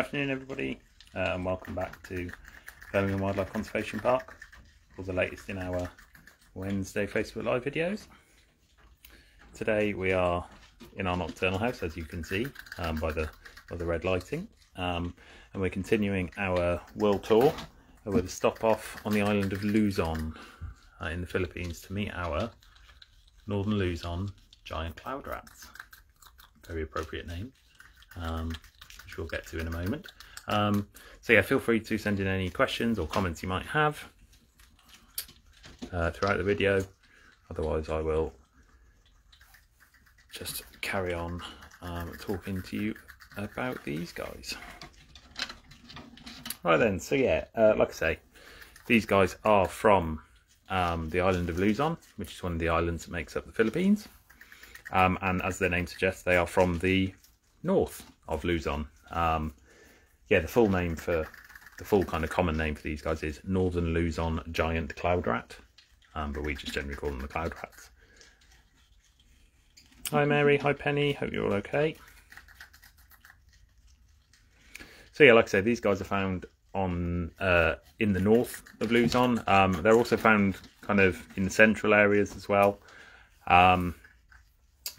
Good afternoon, everybody, uh, and welcome back to Birmingham Wildlife Conservation Park for the latest in our Wednesday Facebook Live videos. Today we are in our nocturnal house, as you can see um, by the by the red lighting, um, and we're continuing our world tour We're with a stop off on the island of Luzon uh, in the Philippines to meet our northern Luzon giant cloud rats. Very appropriate name. Um, which we'll get to in a moment. Um, so yeah, feel free to send in any questions or comments you might have uh, throughout the video. Otherwise, I will just carry on um, talking to you about these guys. Right then, so yeah, uh, like I say, these guys are from um, the island of Luzon, which is one of the islands that makes up the Philippines. Um, and as their name suggests, they are from the north of Luzon. Um, yeah, the full name for the full kind of common name for these guys is Northern Luzon Giant Cloud Rat, um, but we just generally call them the cloud rats. Hi Mary, hi Penny, hope you're all okay. So yeah, like I said, these guys are found on uh, in the north of Luzon. Um, they're also found kind of in the central areas as well. Um,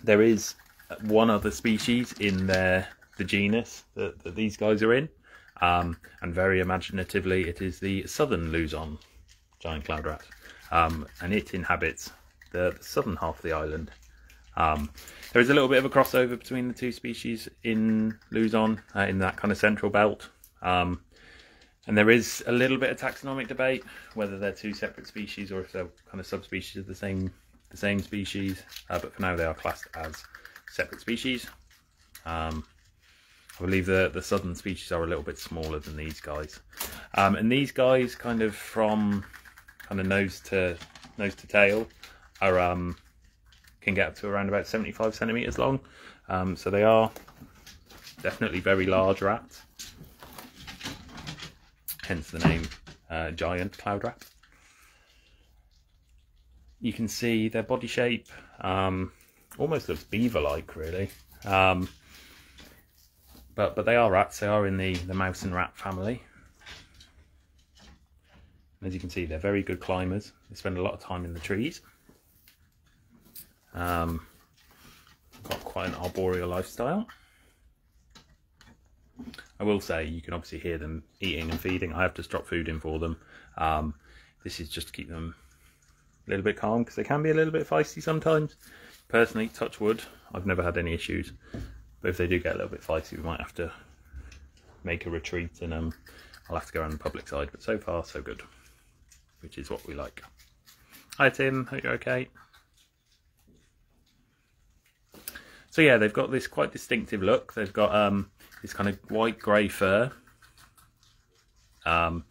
there is one other species in their the genus that, that these guys are in. Um, and very imaginatively, it is the southern Luzon giant cloud rat. Um, and it inhabits the, the, southern half of the island. Um, there is a little bit of a crossover between the two species in Luzon, uh, in that kind of central belt. Um, and there is a little bit of taxonomic debate whether they're two separate species or if they're kind of subspecies of the same the same species. Uh, but for now, they are classed as separate species. Um, I believe the, the southern species are a little bit smaller than these guys. Um, and these guys kind of from kind of nose to nose to tail are um, can get up to around about 75 centimeters long. Um, so they are definitely very large rats. Hence the name uh, giant cloud rat. You can see their body shape um, almost looks beaver-like really. Um, but but they are rats. They are in the the mouse and rat family. And as you can see, they're very good climbers. They spend a lot of time in the trees. Um, got quite an arboreal lifestyle. I will say you can obviously hear them eating and feeding. I have to drop food in for them. Um, this is just to keep them a little bit calm because they can be a little bit feisty sometimes. Personally, touch wood, I've never had any issues. But if they do get a little bit feisty, we might have to make a retreat and um, I'll have to go around the public side. But so far, so good, which is what we like. Hi Tim, hope you're okay. So yeah, they've got this quite distinctive look. They've got um, this kind of white grey fur um,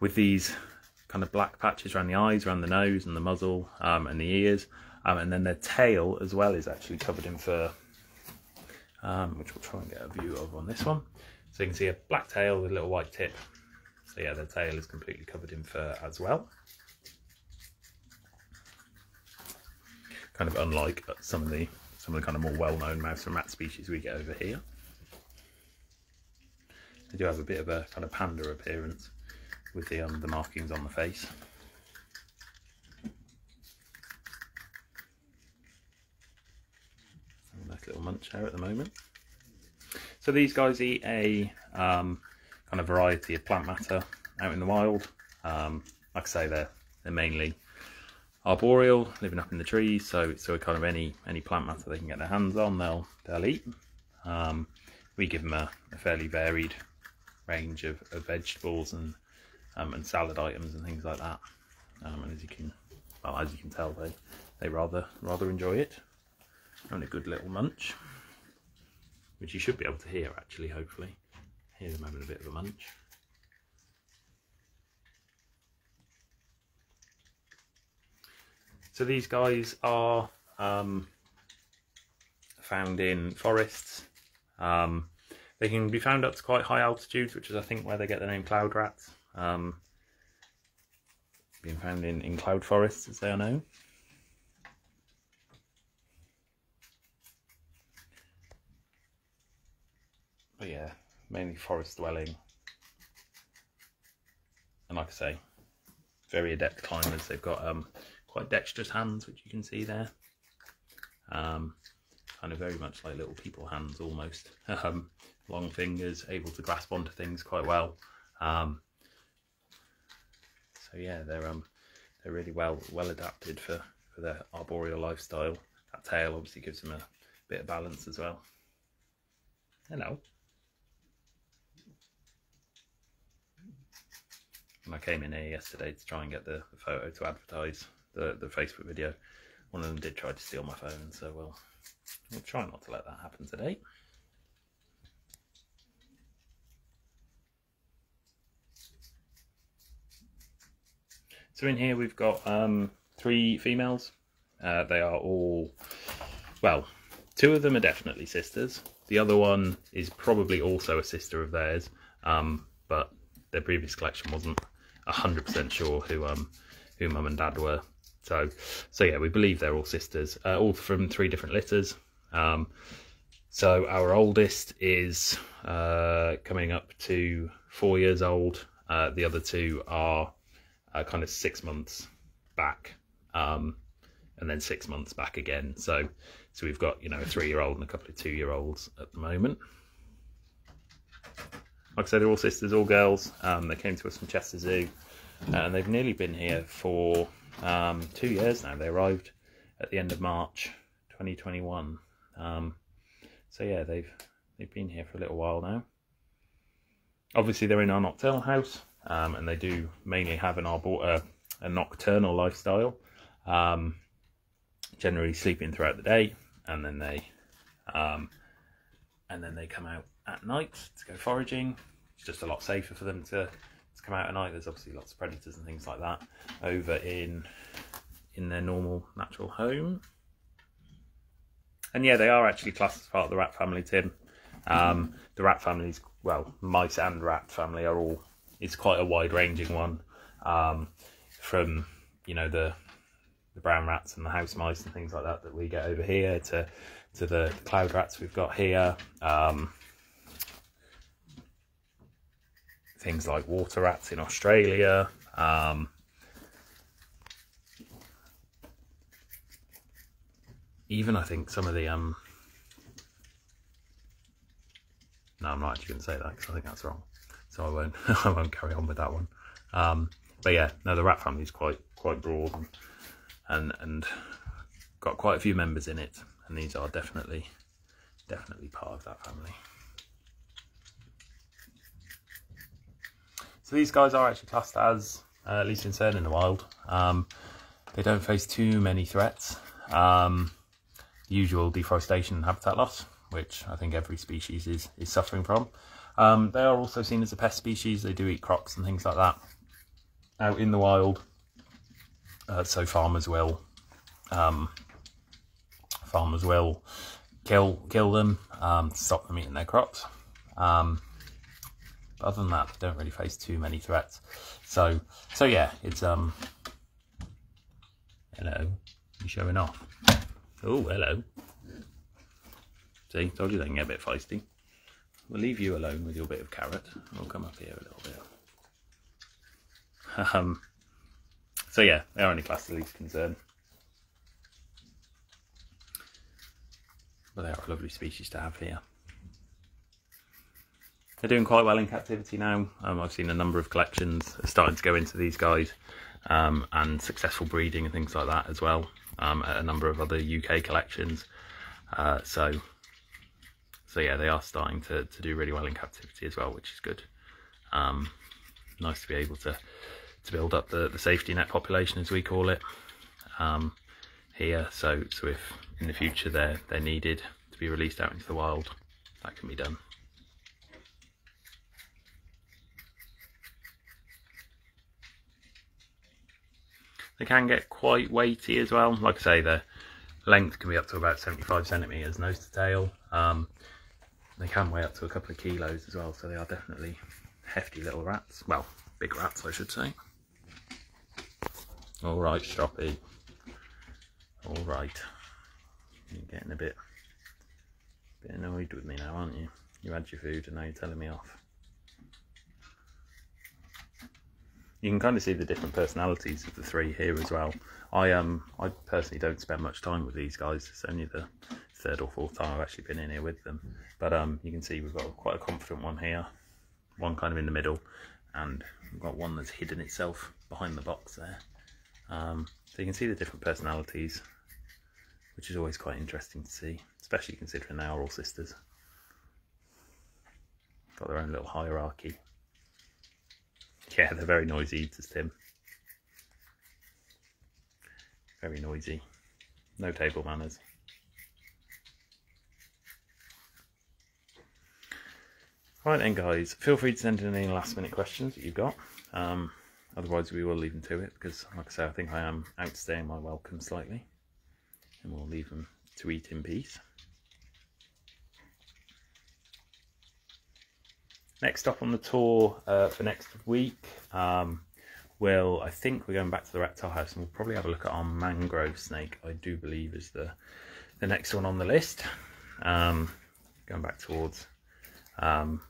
with these kind of black patches around the eyes, around the nose and the muzzle um, and the ears. Um, and then their tail as well is actually covered in fur um, which we'll try and get a view of on this one. So you can see a black tail with a little white tip. So yeah, the tail is completely covered in fur as well. Kind of unlike some of the some of the kind of more well-known mouse and rat species we get over here. They do have a bit of a kind of panda appearance with the um, the markings on the face. At the moment. So these guys eat a um, kind of variety of plant matter out in the wild. Um, like I say, they're they're mainly arboreal, living up in the trees. So so kind of any any plant matter they can get their hands on, they'll they'll eat. Um, we give them a, a, fairly varied range of, of vegetables and um, and salad items and things like that. Um, and as you can well as you can tell, they they rather rather enjoy it and a good little munch, which you should be able to hear actually, hopefully. Hear them having a bit of a munch. So these guys are um, found in forests. Um, they can be found up to quite high altitudes, which is I think where they get the name cloud rats. Um, being found in, in cloud forests as they are known. Mainly forest dwelling. And like I say, very adept climbers. They've got um, quite dexterous hands, which you can see there. Um, kind of very much like little people hands almost. Um, long fingers, able to grasp onto things quite well. Um, so yeah, they're um, they're really well well adapted for for their arboreal lifestyle. That tail obviously gives them a bit of balance as well. Hello. I came in here yesterday to try and get the, the photo to advertise the, the Facebook video. One of them did try to steal my phone, so we'll, we'll try not to let that happen today. So in here we've got um, three females. Uh, they are all, well, two of them are definitely sisters. The other one is probably also a sister of theirs, um, but their previous collection wasn't 100% sure who um, who mum and dad were. So, so yeah, we believe they're all sisters, uh, all from three different litters. Um, so our oldest is uh, coming up to four years old. Uh, the other two are uh, kind of six months back, um, and then six months back again. So, so we've got you know a three-year-old and a couple of two-year-olds at the moment. Like I said, they're all sisters, all girls. Um, they came to us from Chester Zoo, and they've nearly been here for um, two years now. They arrived at the end of March 2021. Um, so yeah, they've they've been here for a little while now. Obviously, they're in our nocturnal house, um, and they do mainly have an arbor uh, a nocturnal lifestyle. Um, generally sleeping throughout the day, and then they um, and then they come out at night to go foraging. It's just a lot safer for them to, to come out at night. There's obviously lots of predators and things like that over in in their normal natural home. And yeah, they are actually classed as part of the rat family, Tim. Um, the rat families, well, mice and rat family are all, it's quite a wide ranging one. Um, from, you know, the the brown rats and the house mice and things like that that we get over here to to the cloud rats we've got here. Um, things like water rats in Australia. Um, even I think some of the um no I'm not actually going to say that because I think that's wrong so I won't I won't carry on with that one um but yeah no the rat family is quite quite broad and, and and got quite a few members in it and these are definitely definitely part of that family so these guys are actually classed as uh, least concern in the wild um, they don't face too many threats um, usual deforestation and habitat loss, which I think every species is, is suffering from. Um, they are also seen as a pest species. They do eat crops and things like that out in the wild. Uh, so farmers will um, farmers will kill kill them um, to stop them eating their crops. Um, other than that, they don't really face too many threats. So so yeah, it's um. Hello, you showing off? Oh, hello. See, told you they can get a bit feisty. We'll leave you alone with your bit of carrot. We'll come up here a little bit. Um, so yeah, they're only classed as least concern. But they are a lovely species to have here. They're doing quite well in captivity now. Um, I've seen a number of collections starting to go into these guys um, and successful breeding and things like that as well um, at a number of other UK collections. Uh, so, so yeah, they are starting to, to do really well in captivity as well, which is good. Um, nice to be able to to build up the, the safety net population, as we call it, um, here. So, so if in the future they're they're needed to be released out into the wild, that can be done. They can get quite weighty as well. Like I say, the length can be up to about 75 centimetres nose to tail. Um, they can weigh up to a couple of kilos as well, so they are definitely hefty little rats. Well, big rats, I should say. All right, Stroppy. All right. You're getting a bit, bit annoyed with me now, aren't you? You had your food and now you're telling me off. You can kind of see the different personalities of the three here as well. I um I personally don't spend much time with these guys. It's only the third or fourth time I've actually been in here with them. But um you can see we've got quite a confident one here, one kind of in the middle, and we've got one that's hidden itself behind the box there. Um, so you can see the different personalities, which is always quite interesting to see, especially considering they are all sisters. Got their own little hierarchy. Yeah, they're very noisy eaters, Tim. Very noisy. No table manners. Right then, guys, feel free to send in any last minute questions that you've got. Um, otherwise, we will leave them to it because, like I say, I think I am outstaying my welcome slightly. And we'll leave them to eat in peace. Next stop on the tour uh, for next week, um, well, I think we're going back to the reptile house and we'll probably have a look at our mangrove snake, I do believe is the, the next one on the list. Um, going back towards um,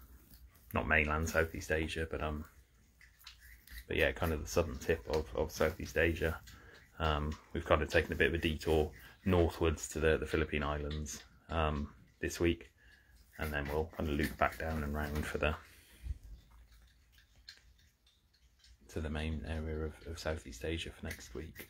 not mainland Southeast Asia, but um, but yeah, kind of the southern tip of, of Southeast Asia. Um, we've kind of taken a bit of a detour northwards to the, the Philippine Islands um, this week, and then we'll kind of loop back down and round for the to the main area of, of Southeast Asia for next week.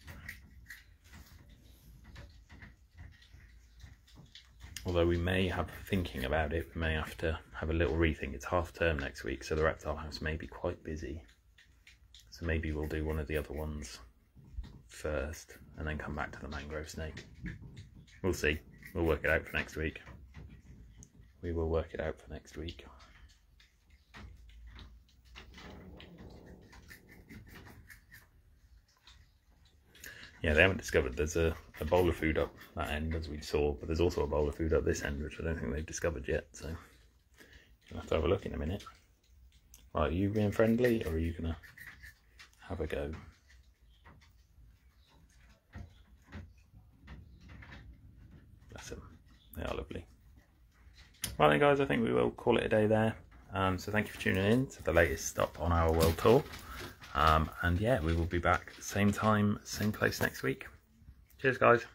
although we may have thinking about it, we may have to have a little rethink. It's half term next week, so the reptile house may be quite busy. So maybe we'll do one of the other ones first and then come back to the mangrove snake. We'll see. We'll work it out for next week. We will work it out for next week. yeah, they haven't discovered there's a, a bowl of food up that end as we saw, but there's also a bowl of food up this end, which I don't think they've discovered yet. So you'll have to have a look in a minute. Right, are you being friendly or are you gonna have a go? Bless them. They are lovely. Right then guys, I think we will call it a day there. Um, so thank you for tuning in to the latest stop on our world tour. Um, and yeah, we will be back same time, same place next week. Cheers, guys.